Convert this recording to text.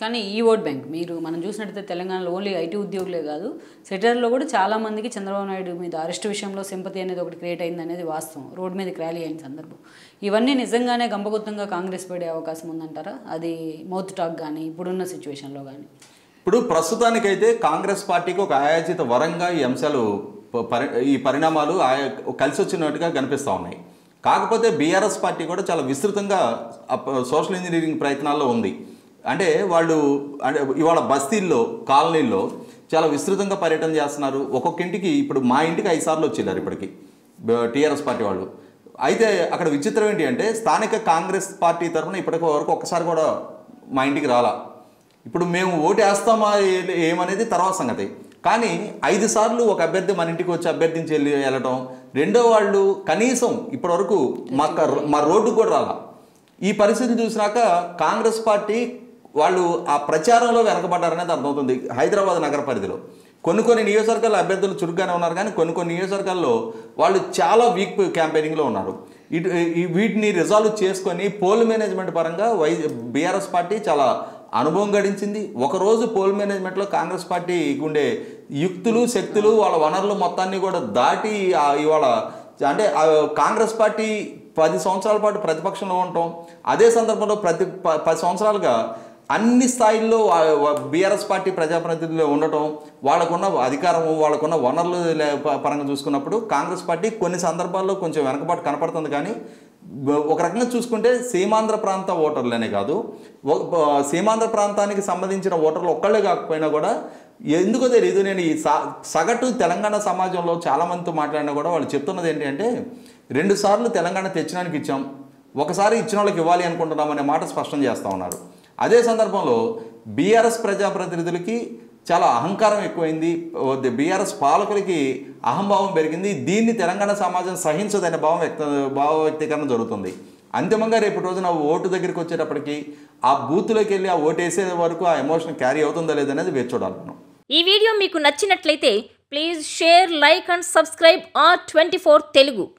కానీ ఈ vote bank మీరు మనం చూసినట్టయితే తెలంగాణలో ఓన్లీ ఐటీ ఉద్యోగులే కాదు సెటర్లో కూడా చాలామందికి చంద్రబాబు నాయుడు మీద అరెస్ట్ విషయంలో సింపతి అనేది ఒకటి క్రియేట్ అయింది అనేది వాస్తవం. రోడ్ మీద ర్యాలీ అయిన సందర్భం. ఇవన్నీ నిజంగానే గంపగుత్తంగా కాంగ్రెస్ పడే అవకాశం ఉందంటారా? అది మౌత్ టాక్ కానీ ఇప్పుడున్న సిచ్యువేషన్లో కానీ ఇప్పుడు ప్రస్తుతానికైతే కాంగ్రెస్ పార్టీకి ఒక ఆయాచిత వరంగా ఈ అంశాలు ప- పరి ఈ పరిణామాలు ఆయా- కలిసి వచ్చినట్టుగా కనిపిస్తూ ఉన్నాయి. కాకపోతే బీఆర్ఎస్ పార్టీ కూడా చాలా విస్తృతంగా సోషల్ ఇంజనీరింగ్ ప్రయత్నాల్లో ఉంది. అంటే వాళ్ళు అంటే ఇవాళ బస్తీల్లో కాలనీల్లో చాలా విస్తృతంగా పర్యటన చేస్తున్నారు. ఒక్కొక్క ఇంటికి ఇప్పుడు మా ఇంటికి ఐదు సార్లు వచ్చేళ్ళారు ఇప్పటికి. టీఆర్ఎస్ పార్టీ వాళ్ళు. అయితే అక్కడ విచిత్రం ఏంటి అంటే స్థానిక కాంగ్రెస్ పార్టీ తరఫున ఇప్పటికి వరకు ఒక్కసారి కూడా మా ఇంటికి రాలా. ఇప్పుడు మేము ఓటు వేస్తామా ఏమనేది తర్వాత సంగతి. కానీ ఐదు సార్లు ఒక అభ్యర్థి మన ఇంటికి వచ్చి అభ్యర్థించి వెళ్ళి వెళ్ళటం రెండో వాళ్ళు కనీసం ఇప్పటివరకు మా మా రోడ్డు కూడా రాలా. ఈ పరిస్థితిని చూసినాక కాంగ్రెస్ పార్టీ వాళ్ళు ఆ ప్రచారంలో వెనకబడ్డారనేది అర్థమవుతుంది. హైదరాబాద్ నగర పరిధిలో. కొన్ని కొన్ని నియోజకవర్గాల్లో అభ్యర్థులు చురుగ్గానే ఉన్నారు కానీ కొన్ని కొన్ని నియోజకవర్గాల్లో వాళ్ళు చాలా వీక్ క్యాంపెయినింగ్లో ఉన్నారు. ఇటు వీటిని రిజాల్వ్ చేసుకొని పోల్ మేనేజ్మెంట్ పరంగా వై బీఆర్ఎస్ పార్టీ చాలా అనుభవం గడించింది. ఒకరోజు పోల్ మేనేజ్మెంట్లో కాంగ్రెస్ పార్టీ ఉండే యుక్తులు శక్తులు వాళ్ళ వనరులు మొత్తాన్ని కూడా దాటి ఇవాళ అంటే కాంగ్రెస్ పార్టీ పది సంవత్సరాల పాటు ప్రతిపక్షంలో ఉండటం. అదే సందర్భంలో ప్రతి ప- పది సంవత్సరాలుగా అన్ని స్థాయిల్లో బీఆర్ఎస్ పార్టీ ప్రజాప్రతినిధులు ఉండటం వాళ్ళకున్న అధికారము వాళ్ళకున్న వనరులు పరంగా చూసుకున్నప్పుడు కాంగ్రెస్ పార్టీ కొన్ని సందర్భాల్లో కొంచెం వెనకబాటు కనపడుతుంది కానీ ఒక రకంగా చూసుకుంటే సీమాంధ్ర ప్రాంత ఓటర్లనే కాదు. సీమాంధ్ర ప్రాంతానికి సంబంధించిన ఓటర్లు ఒక్కళ్ళే కాకపోయినా కూడా ఎందుకో తెలియదు నేను ఈ సగటు తెలంగాణ సమాజంలో చాలామందితో మాట్లాడినా కూడా వాళ్ళు చెప్తున్నది ఏంటంటే రెండుసార్లు తెలంగాణ తెచ్చడానికి ఇచ్చాం ఒకసారి ఇచ్చిన వాళ్ళకి ఇవ్వాలి అనుకుంటున్నాం అనే మాట స్పష్టం చేస్తూ ఉన్నారు. అదే సందర్భంలో బీఆర్ఎస్ ప్రజాప్రతినిధులకి చాలా అహంకారం ఎక్కువైంది. బీఆర్ఎస్ పాలకులకి అహంభావం పెరిగింది. దీన్ని తెలంగాణ సమాజం సహించదనే భావం వ్యక్త భావ వ్యక్తీకరణ జరుగుతుంది. అంతిమంగా రేపు రోజున ఓటు దగ్గరికి వచ్చేటప్పటికి ఆ బూత్లోకి వెళ్ళి ఆ ఓటు వేసే వరకు ఆ ఎమోషన్ క్యారీ అవుతుందా లేదనేది వేచి చూడాలి ఈ వీడియో మీకు నచ్చినట్లయితే please share like and subscribe R twenty four Telugu.